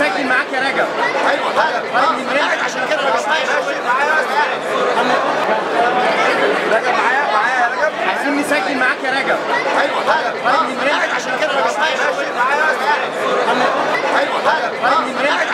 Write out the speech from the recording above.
نسجل معاك يا رجب. أيوه حالا طيب نمرتك عشان كده ما بسمعش رجب معايا معايا يا رجب. عايزين نسجل معاك يا رجب. أيوه حالا طيب نمرتك عشان كده ما بسمعش أيوه حالا طيب نمرتك عشان